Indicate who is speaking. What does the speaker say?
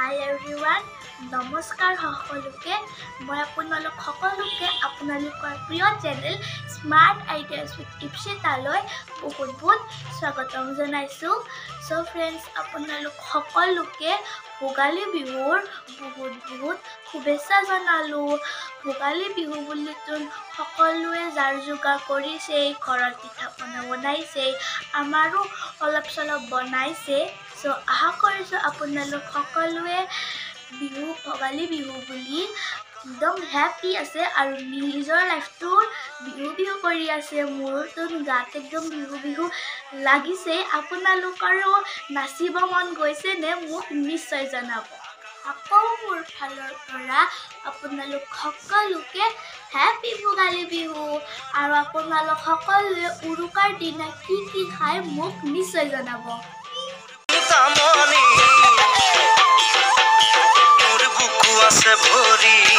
Speaker 1: হাই everyone নমস্কাৰ সকলোকে। মই আপোনালোক সকলোকে আপোনালোকৰ প্ৰিয় চেনেল স্মাৰ্ট আইডিয়াছ উইথ ইপচিতালৈ বহুত বহুত স্বাগতম জনাইছোঁ। চ' ফ্ৰেণ্ডছ আপোনালোক সকলোকে ভোগালী বিহুৰ বহুত বহুত শুভেচ্ছা জনালোঁ ভোগালী বিহু বুলিতো সকলোৱে যাৰ যোগাৰ কৰিছেই ঘৰত পিঠা পনা বনাইছেই আমাৰো অলপ চলপ বনাইছে। চ' আশা কৰিছোঁ আপোনালোক সকলোৱে বিহু ভোগালী বিহু বুলি একদম হেপ্পী আছে আৰু নিজৰ লাইফটো বিহু বিহু কৰি আছে। মোৰতো গাত একদম বিহু বিহু লাগিছে। আপোনালোকৰো নাচিব মন গৈছেনে মোক নিশ্চয় জনাব। আকৌ মোৰ ফালৰ পৰা আপোনালোক সকলোকে হেপী ভোগালী বিহু আৰু আপোনালোক সকলোৱে উৰুকাৰ দিনা কি কি খাই মোক নিশ্চয় জনাব
Speaker 2: আছে ভৰি